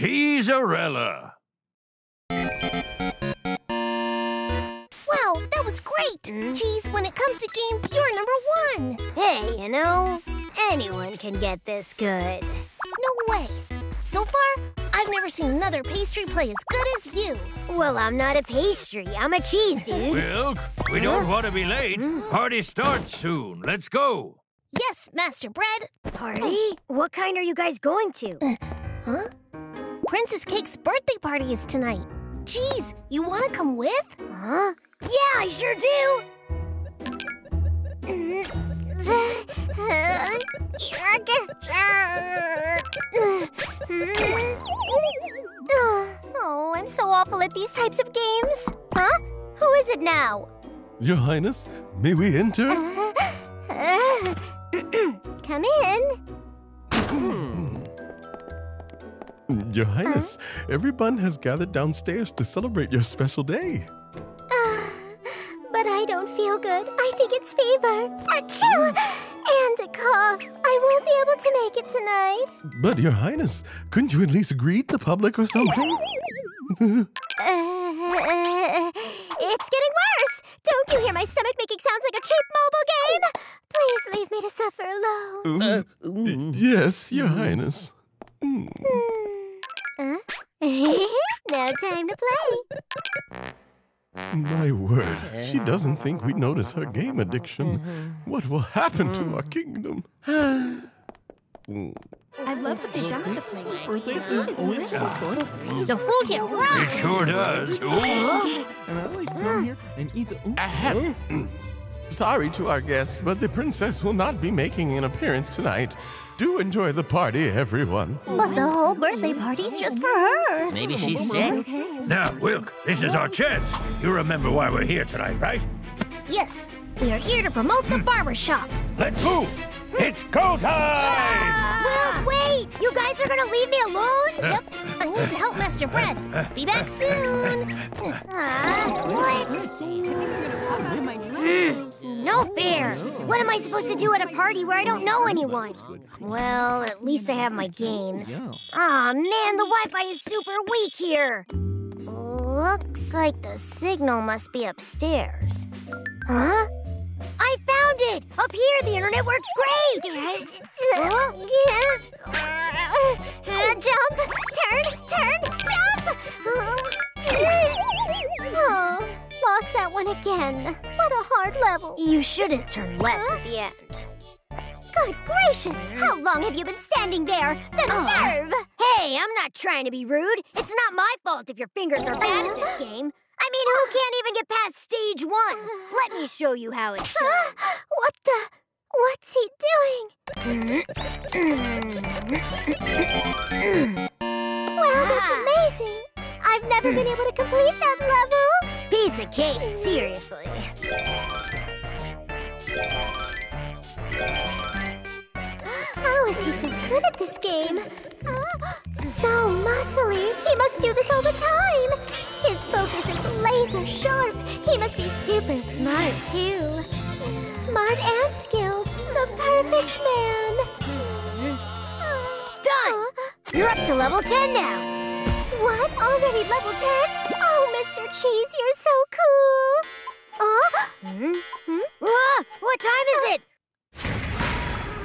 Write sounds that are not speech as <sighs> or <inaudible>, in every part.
Cheeserella. Wow, that was great! Mm. Cheese, when it comes to games, you're number one! Hey, you know, anyone can get this good. No way! So far, I've never seen another pastry play as good as you. Well, I'm not a pastry. I'm a cheese dude. <laughs> Wilk, we don't want to be late. Mm. Party starts soon. Let's go. Yes, Master Bread. Party? What kind are you guys going to? Uh, huh? Princess Cake's birthday party is tonight. Cheese, you want to come with? Huh? Yeah, I sure do. Oh, I'm so awful at these types of games. Huh? Who is it now? Your Highness, may we enter? Come <laughs> Your Highness, everyone has gathered downstairs to celebrate your special day. <sighs> But I don't feel good. I think it's fever. Achoo! And a cough. I won't be able to make it tonight. But, Your Highness, couldn't you at least greet the public or something? Uh, <laughs> it's getting worse. Don't you hear my stomach making sounds like a cheap mobile game? Please leave me to suffer alone. Y- yes, Your Highness. Huh? <laughs> now time to play. My word, she doesn't think we'd notice her game addiction. What will happen to our kingdom? I love that they done with the place. The food is oh, delicious. The food here It sure does. Ooh. And I always come here and eat the. Ooh. Ahem. Sorry to our guests, but the princess will not be making an appearance tonight. Do enjoy the party, everyone. But the whole birthday party's just for her. Maybe she's sick. Now, Wilk, this is our chance. You remember why we're here tonight, right? Yes, we are here to promote the barber shop. Let's move. It's go time. Well, wait! You guys are gonna leave me alone? Yep, I need to help Master Bread. Be back soon. Ah, what? No fair! What am I supposed to do at a party where I don't know anyone? Well, at least I have my games. Aw, man, the Wi Fi is super weak here. Looks like the signal must be upstairs. Huh? I found it! Up here, the internet works great! Huh? Uh, jump! Turn! Turn! Jump! Oh, lost that one again. What a hard level. You shouldn't turn left at the end. Good gracious! How long have you been standing there? The uh. nerve! Hey, I'm not trying to be rude. It's not my fault if your fingers are bad at this game. I mean, who can't even get past stage one? Let me show you how it's done. <gasps> what the? What's he doing? wow, that's ah. amazing! I've never been able to complete that level. Piece of cake, seriously. Is he so good at this game? Ah, so muscly. He must do this all the time. His focus is laser sharp. He must be super smart, too. Smart and skilled. The perfect man. Done! You're up to level 10 now. What? Already level 10? Oh, Mr. Cheese, you're so cool. Oh? Hmm? Hmm? Ah, what time is it?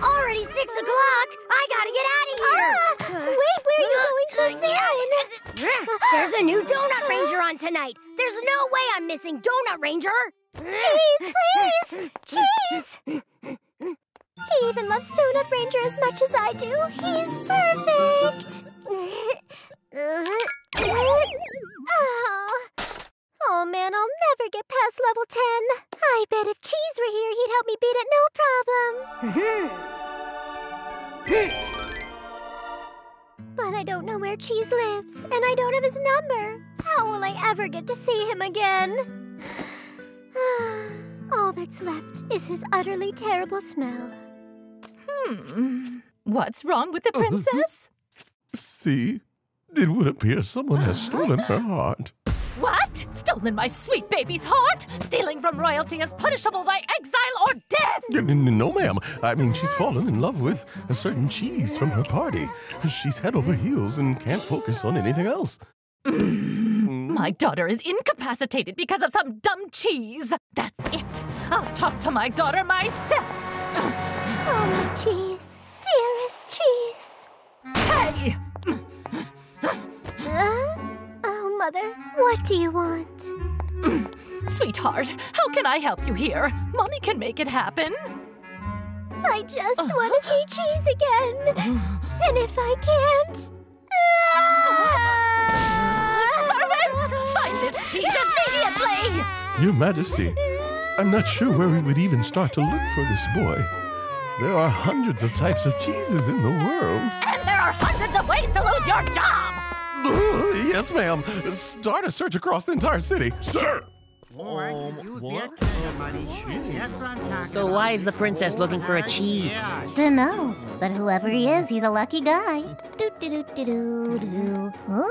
Already six o'clock. I gotta get out of here. Ah, wait, where are you going so soon? Uh, there's a new Donut Ranger on tonight. There's no way I'm missing Donut Ranger. Cheese, <laughs> please, cheese. He even loves Donut Ranger as much as I do. He's perfect. <laughs> <laughs> oh. Oh man, I'll never get past level 10. I bet if Cheese were here, he'd help me beat it no problem. <laughs> but I don't know where Cheese lives, and I don't have his number. How will I ever get to see him again? <sighs> All that's left is his utterly terrible smell. Hmm. What's wrong with the uh, uh, uh, princess? See, it would appear someone has uh-huh. stolen her heart. What? Stolen my sweet baby's heart? Stealing from royalty is punishable by exile or death! N- n- No, ma'am. I mean, she's fallen in love with a certain cheese from her party. She's head over heels and can't focus on anything else. My daughter is incapacitated because of some dumb cheese. That's it. I'll talk to my daughter myself. Oh, my cheese. Dearest cheese. Hey! Uh, oh, Mother, what do you want? <clears throat> Sweetheart, how can I help you here? Mommy can make it happen. I just want to uh-huh. see cheese again. <gasps> And if I can't. Servants! Find this cheese immediately! Your Majesty, I'm not sure where we would even start to look for this boy. There are hundreds of types of cheeses in the world. And there are hundreds of ways to lose your job! <laughs> yes, ma'am. Start a search across the entire city. Sir! So why is the princess looking for a cheese? Dunno, but whoever he is, he's a lucky guy. Do do do do do do do. Huh?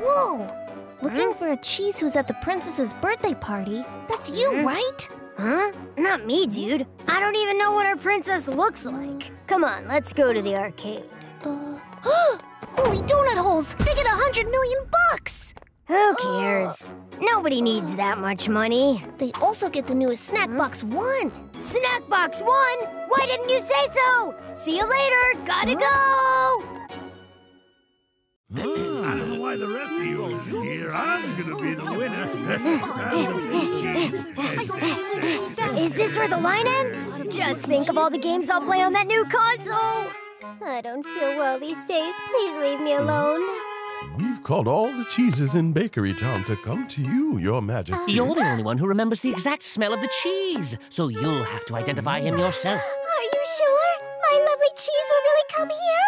Whoa! Looking for a cheese who's at the princess's birthday party? That's you, Mm-hmm. right? Huh? Not me, dude. I don't even know what our princess looks like. Come on, let's go to the arcade. <gasps> <gasps> Uh, holy donut holes! They get a hundred million bucks! Who cares? Nobody needs that much money. They also get the newest Snack Box One. Snack Box One? Why didn't you say so? See you later. Gotta go. Hmm. I don't know why the rest of you is here. I'm gonna be the <laughs> winner. Is this where the line ends? Just think of all the games I'll play on that new console. I don't feel well these days. Please leave me alone. We've called all the cheeses in Bakery Town to come to you, Your Majesty. You're the only one who remembers the exact smell of the cheese, so you'll have to identify him yourself. Are you sure? My lovely cheese will really come here?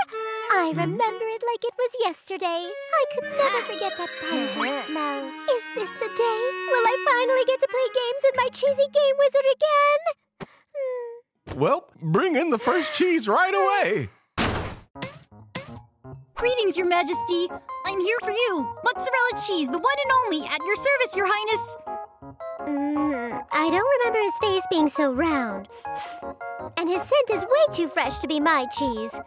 I remember it like it was yesterday. I could never forget that pungent <laughs> smell. Is this the day? Will I finally get to play games with my cheesy game wizard again? Hmm. Well, bring in the first cheese right away. Greetings, Your Majesty. I'm here for you. Mozzarella cheese, the one and only, at your service, Your Highness. Mm, I don't remember his face being so round. And his scent is way too fresh to be my cheese.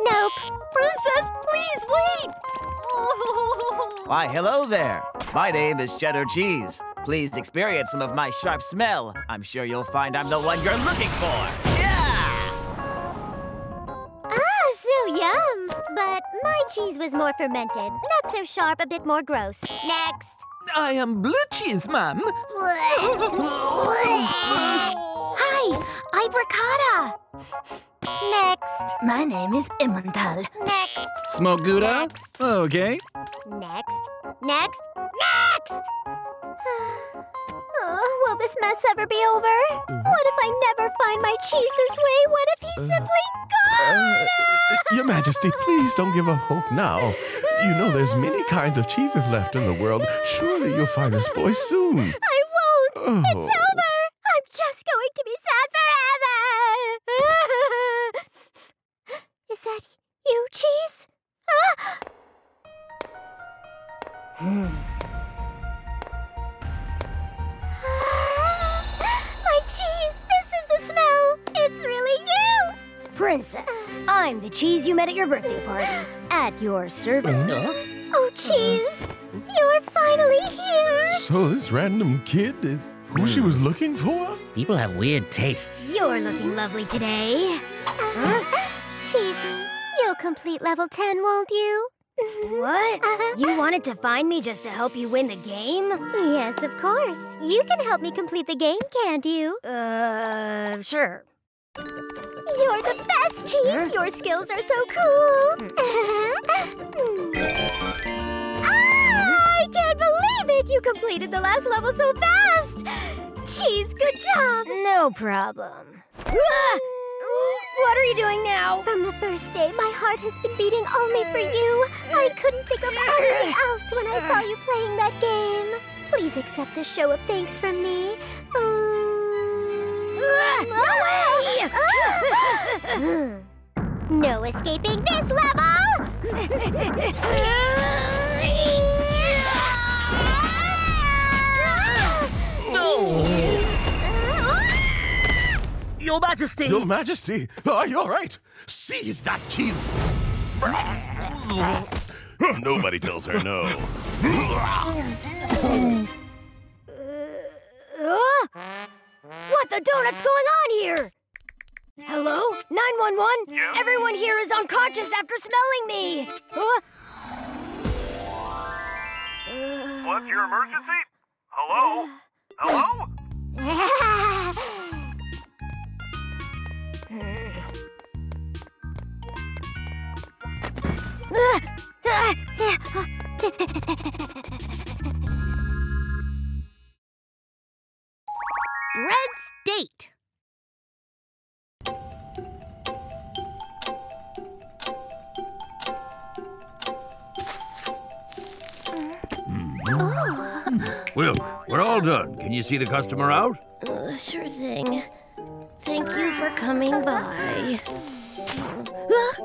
Nope. Princess, please wait. <laughs> Why, hello there. My name is Cheddar Cheese. Please experience some of my sharp smell. I'm sure you'll find I'm the one you're looking for. Yeah! Yum. But my cheese was more fermented. Not so sharp, a bit more gross. Next. I am blue cheese, ma'am. <laughs> Hi, I'm Ricotta. Next. My name is Emmental. Next. Smoke Gouda? Next. Okay. Next. Next. Next! Oh, will this mess ever be over? What if I never find my cheese this way? What if he's simply gone? Uh, Your Majesty, please don't give up hope now. You know there's many kinds of cheeses left in the world. Surely you'll find this boy soon. I won't. Oh. It's over. I'm just going to be sad forever. Is that you, cheese? Ah! <gasps> Hmm. Princess, I'm the cheese you met at your birthday party. At your service. Oh, cheese! You're finally here! So this random kid is who she was looking for? People have weird tastes. You're looking lovely today. Huh? Cheesy, you'll complete level 10, won't you? <laughs> What? You wanted to find me just to help you win the game? Yes, of course. You can help me complete the game, can't you? Uh, sure. You're the best, Cheese! Your skills are so cool! <laughs> ah, I can't believe it! You completed the last level so fast! Cheese, good job! No problem. Ah! What are you doing now? From the first day, my heart has been beating only for you. I couldn't think of anything else when I saw you playing that game. Please accept this show of thanks from me. <laughs> no way! No escaping this level! No! Your Majesty! Your Majesty, are you all right? Seize that cheese. Nobody tells her no. Uh, what the donut's going on here? Hello? 911? Yeah? Everyone here is unconscious after smelling me. Uh, What's your emergency? Hello? Hello? <laughs> Well, we're all done. Can you see the customer out? Uh, sure thing. Thank you for coming by.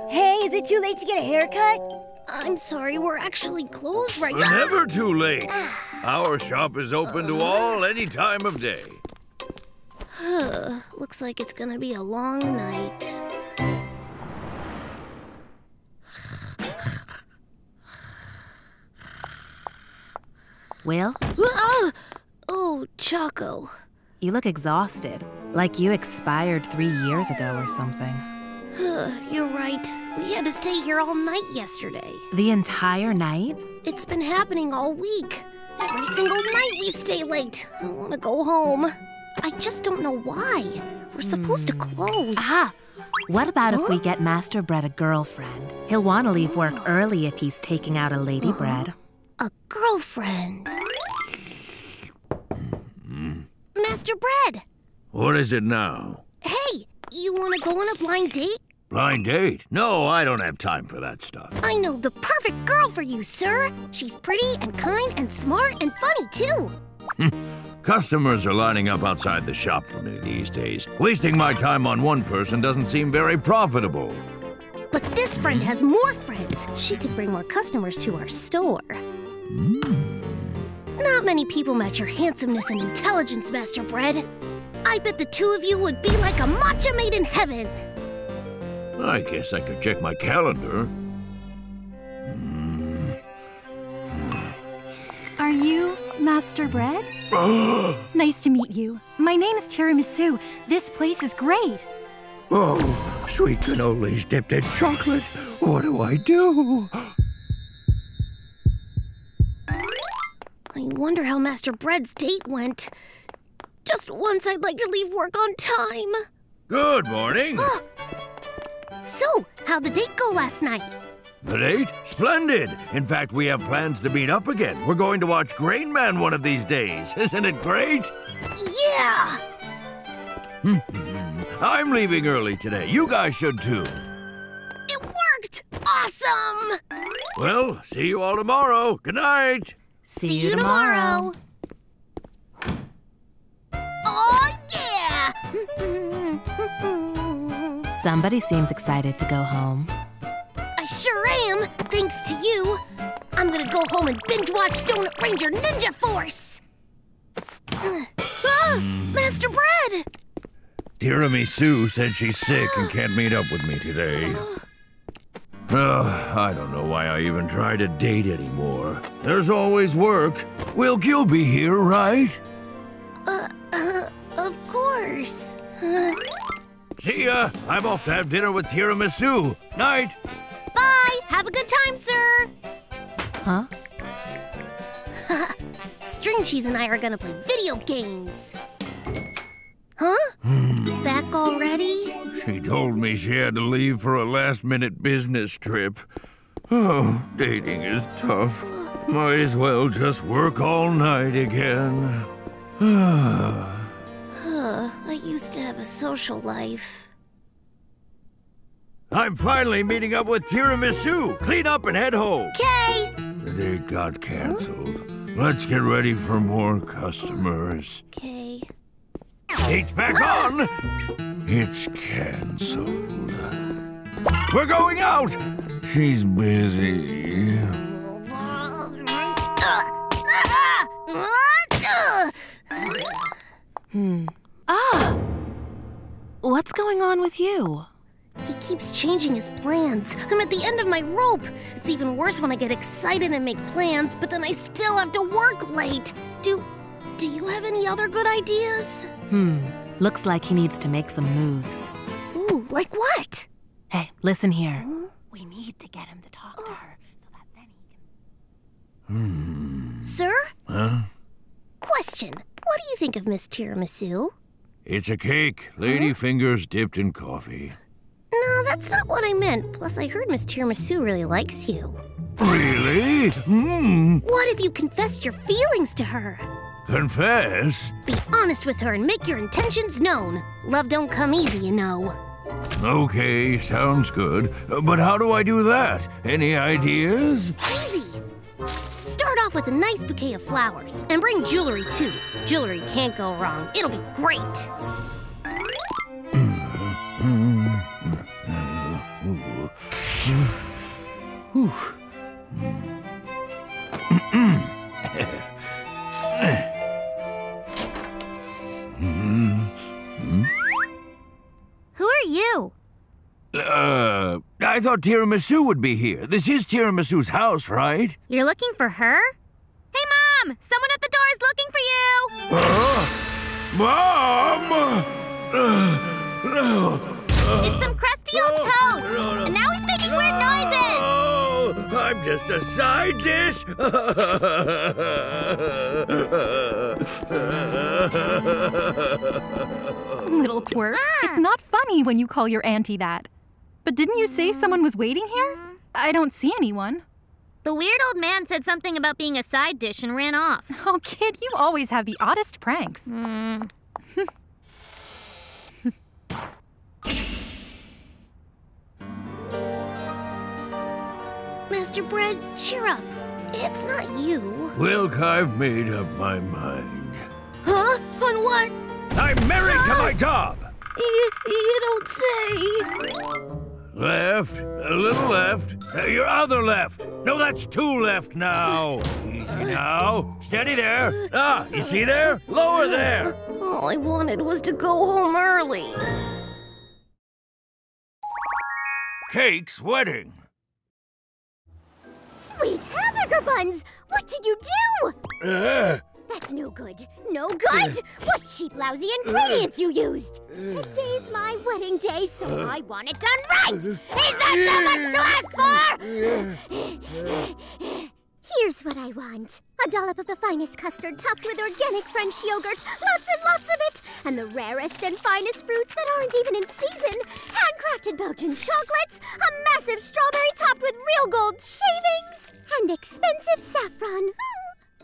hey, is it too late to get a haircut? I'm sorry, we're actually closed right now. never too late. Our shop is open to all any time of day. <sighs> Looks like it's gonna be a long night. Wilk, Ah! Oh, Choco. you look exhausted. Like you expired three years ago or something. You're right. We had to stay here all night yesterday. The entire night? It's been happening all week. Every single night we stay late. I want to go home. I just don't know why. We're supposed to close. Ah! What about if we get Master Bread a girlfriend? He'll want to leave work early if he's taking out a lady bread. A girlfriend. Master Bread, What is it now? hey, you want to go on a blind date? Blind date? No, I don't have time for that stuff. I know the perfect girl for you, sir. She's pretty and kind and smart and funny, too. <laughs> Customers are lining up outside the shop for me these days. Wasting my time on one person doesn't seem very profitable. But this friend has more friends. She could bring more customers to our store. Not many people match your handsomeness and intelligence, Master Bread. I bet the two of you would be like a matcha made in heaven. I guess I could check my calendar. Are you Master Bread? <gasps> nice to meet you. My name's Tiramisu. This place is great. Oh, sweet cannolis dipped in chocolate. What do I do? Wonder how Master Bread's date went. Just once I'd like to leave work on time. Good morning. Ah! So, how'd the date go last night? The date? Splendid. In fact, we have plans to meet up again. We're going to watch Grain Man one of these days. <laughs> Isn't it great? Yeah! <laughs> I'm leaving early today. You guys should too. It worked! Awesome! Well, see you all tomorrow. Good night. See, you tomorrow. Oh, yeah! Somebody seems excited to go home. I sure am, thanks to you. I'm gonna go home and binge watch Donut Ranger Ninja Force. Ah, Master Bread! Tiramisu said she's sick and can't meet up with me today. Ugh, I don't know why I even try to date anymore. There's always work. Will Q be here, right? Uh, uh, of course. Uh, See ya. I'm off to have dinner with Tiramisu. Night. bye! Have a good time, sir! Huh? <laughs> String Cheese and I are gonna play video games. Huh? Hmm. Back already? She told me she had to leave for a last minute business trip. Oh, dating is tough. Might as well just work all night again. I used to have a social life. I'm finally meeting up with Tiramisu. Clean up and head home. Okay! The date got canceled. Let's get ready for more customers. Okay. Date's back on. It's canceled. We're going out. She's busy. Hmm. Ah! What's going on with you? He keeps changing his plans. I'm at the end of my rope. It's even worse when I get excited and make plans, but then I still have to work late. Do do you have any other good ideas? Hmm. Looks like he needs to make some moves. Ooh, like what? Hey, listen here. We need to get him to talk to her so that then he can. Hmm. Sir? Huh? Question. What do you think of Miss Tiramisu? It's a cake. Lady fingers dipped in coffee. No, that's not what I meant. Plus, I heard Miss Tiramisu really likes you. Really? Hmm. What if you confessed your feelings to her? Confess? Be honest with her and make your intentions known. Love don't come easy, you know. Okay, sounds good. But how do I do that? Any ideas? Easy. Start off with a nice bouquet of flowers and bring jewelry too. Jewelry can't go wrong. It'll be great. Mm-hmm. Mm-hmm. Mm-hmm. <sighs> thought Tiramisu would be here. This is Tiramisu's house, right? You're looking for her? Hey, Mom! Someone at the door is looking for you! Mom! Uh, no. It's some crusty old toast! And now he's making weird noises! Oh, I'm just a side dish. Little twerp. It's not funny when you call your auntie that. But didn't you say someone was waiting here? I don't see anyone. The weird old man said something about being a side dish and ran off. <laughs> Oh, kid, you always have the oddest pranks. Hmm. <laughs> Master Bread, cheer up. It's not you. Wilk, I've made up my mind. Huh? On what? I'm married to my job. You, you don't say. Left, a little left, uh, your other left. No, that's two left now. Easy now. Steady there. Ah, you see there? Lower there. All I wanted was to go home early. Cake's wedding. Sweet hamburger buns! What did you do? Uh, That's no good. No good! <clears throat> What cheap, lousy ingredients you used! <clears throat> Today's my wedding day, so uh-huh. I want it done right! Uh-huh. Is that so much to ask for? <sighs> Here's what I want. A dollop of the finest custard topped with organic French yogurt, lots and lots of it, and the rarest and finest fruits that aren't even in season, handcrafted Belgian chocolates, a massive strawberry topped with real gold shavings, and expensive saffron.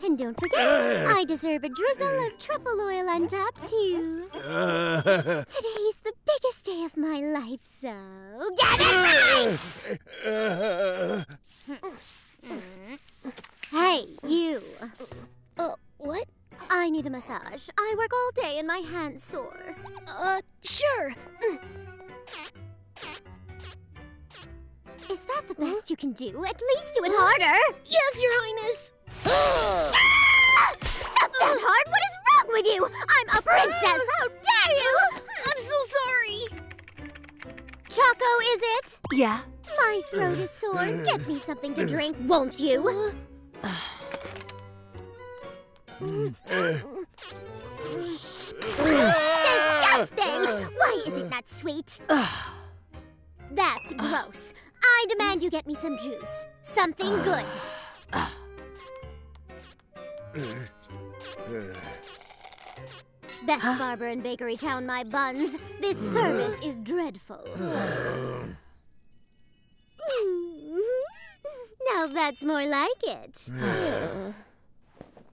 And don't forget, <laughs> I deserve a drizzle of truffle oil on top, too. <laughs> Today's the biggest day of my life, so get it right! <laughs> Hey, you. Uh, what? I need a massage. I work all day and my hands sore. Uh, sure. Is that the best you can do? At least do it harder. Yes, Your Highness. Ah! Not that hard. What is wrong with you? I'm a princess. How dare you? I'm so sorry. Choco, is it? Yeah. My throat is sore. Get me something to drink, won't you? Disgusting! Why is it not sweet? That's gross. I demand you get me some juice. Something good. Best barber in Bakery Town, my buns. This service is dreadful. now that's more like it.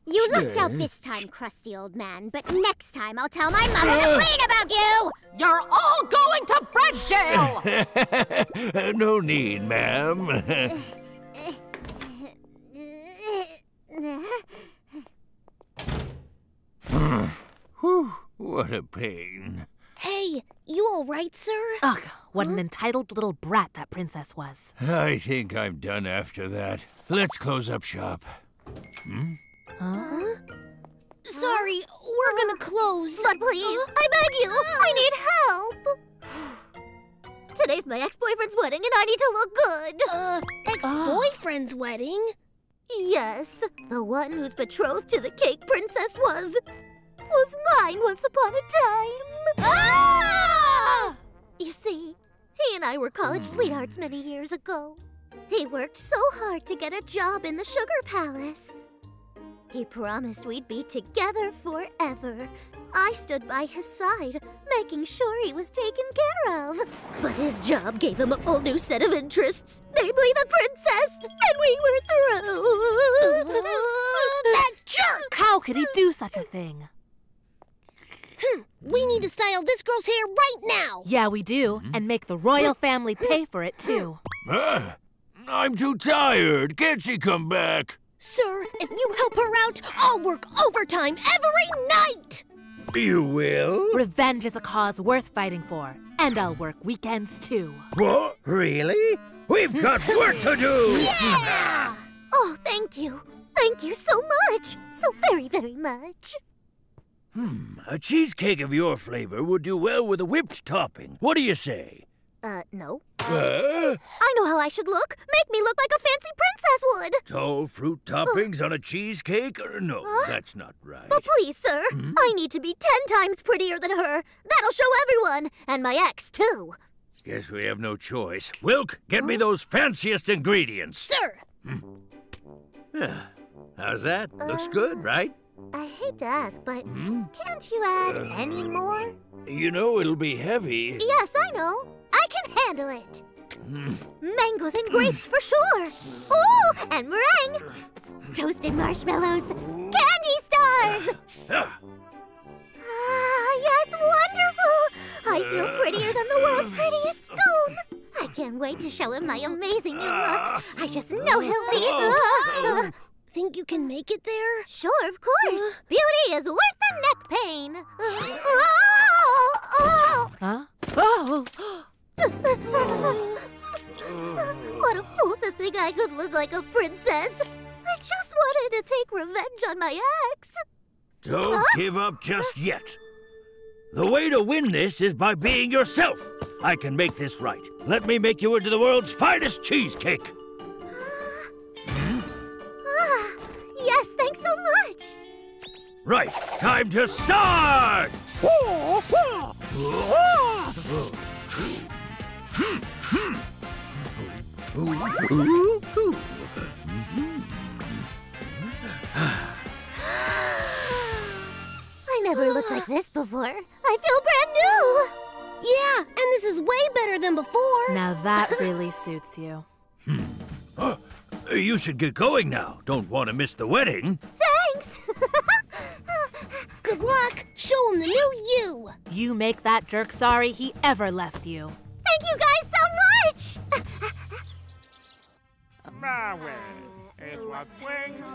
You lucked out this time, crusty old man, but next time I'll tell my mother the queen about you! You're all going to bread jail! <laughs> no need, ma'am. <laughs> Whew, what a pain. Hey, you all right, sir? Ugh, what an entitled little brat that princess was. I think I'm done after that. Let's close up shop. Hmm? Huh? Sorry, we're gonna close. But please, I beg you, I need help! <gasps> Today's my ex-boyfriend's wedding and I need to look good. Uh, ex-boyfriend's <gasps> wedding? Yes, the one whose betrothed to the cake princess was... was mine once upon a time. Ah! You see, he and I were college sweethearts many years ago. He worked so hard to get a job in the Sugar Palace. He promised we'd be together forever. I stood by his side, making sure he was taken care of. But his job gave him a whole new set of interests, namely the princess, and we were through. that jerk! How could he do such a thing? Hmm, we need to style this girl's hair right now! Yeah, we do, and make the royal family pay for it, too. Ah, I'm too tired. Can't she come back? Sir, if you help her out, I'll work overtime every night! You will? Revenge is a cause worth fighting for, and I'll work weekends, too. What? Really? We've got work to do! Yeah! <laughs> Oh, thank you. Thank you so much. So very, very much. Hmm, a cheesecake of your flavor would do well with a whipped topping. What do you say? Uh, no. Uh, I know how I should look. Make me look like a fancy princess would. tall fruit toppings on a cheesecake? Uh, No, Huh? that's not right. But please, sir, I need to be ten times prettier than her. That'll show everyone, and my ex, too. Guess we have no choice. Wilk, get me those fanciest ingredients. Sir! Yeah. How's that? Looks good, right? I hate to ask, but Hmm? can't you add Uh, any more? You know it'll be heavy. Yes, I know. I can handle it. Hmm. Mangoes and grapes for sure. Ooh, and meringue. Toasted marshmallows. Candy stars. Ah, yes, wonderful. I feel prettier than the world's prettiest scone. I can't wait to show him my amazing new look. I just know he'll be. Ah. Think you can make it there? Sure, of course. Uh. Beauty is worth the neck pain. Oh, oh. Huh? Oh! <gasps> what a fool to think I could look like a princess. I just wanted to take revenge on my ex. Don't give up just yet. The way to win this is by being yourself. I can make this right. Let me make you into the world's finest cheesecake. Yes, thanks so much. Right, time to start! <gasps> I never looked like this before. I feel brand new. Yeah, and this is way better than before. Now that really suits you. You should get going now. Don't want to miss the wedding. Thanks. <laughs> Good luck. Show him the new you. You make that jerk sorry he ever left you. Thank you guys so much.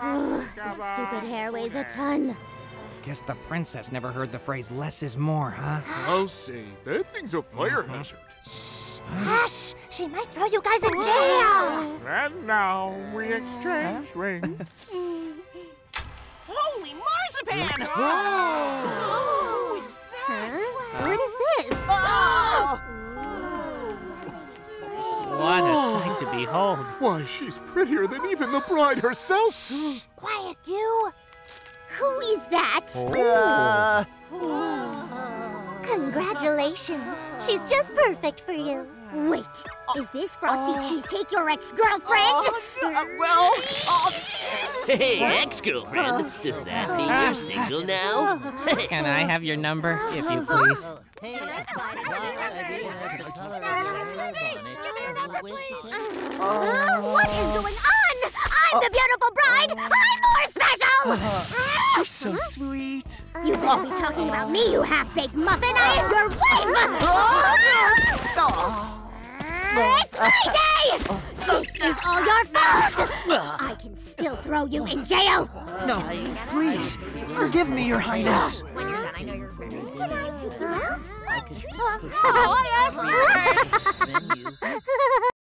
Ugh, this stupid hair weighs a ton. Guess the princess never heard the phrase less is more, huh? I'll say, that thing's a fire hazard. Hush! She might throw you guys in jail. And now we exchange rings. <laughs> Holy marzipan! Who is that? What is this? What a sight to behold. Why, she's prettier than even the bride herself. Shh, Quiet, you. Who is that? Uh. Congratulations. She's just perfect for you. Wait, is this Frosty Cheesecake your ex-girlfriend? well, Hey, ex-girlfriend, does that mean you're single now? Can I have your number, if you please? Uh, what is going on? I'm the beautiful bride. I'm more special. She's so sweet. You better be talking about me, you half-baked muffin. I am your wife. It's my <laughs> day. This is all your fault. <laughs> I can still throw you in jail. No, please, forgive me, Your Highness. Oh, I asked you. <laughs>